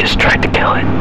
just tried to kill it.